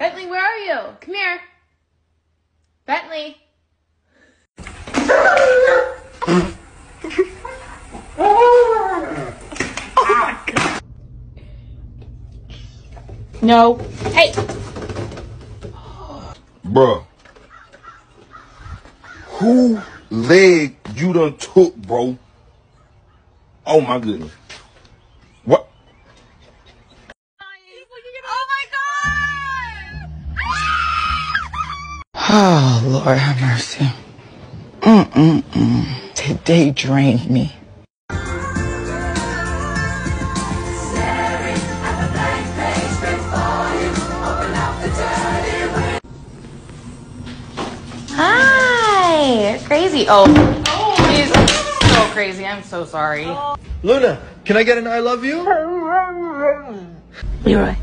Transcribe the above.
Bentley, where are you? Come here. Bentley. No. Hey. Bruh. Who leg you done took, bro? Oh my goodness. What? Oh, Lord have mercy. Mm-mm-mm. Today drained me. Hi. Crazy. Oh. She's so crazy. I'm so sorry. Luna, can I get an I love you? Leroy.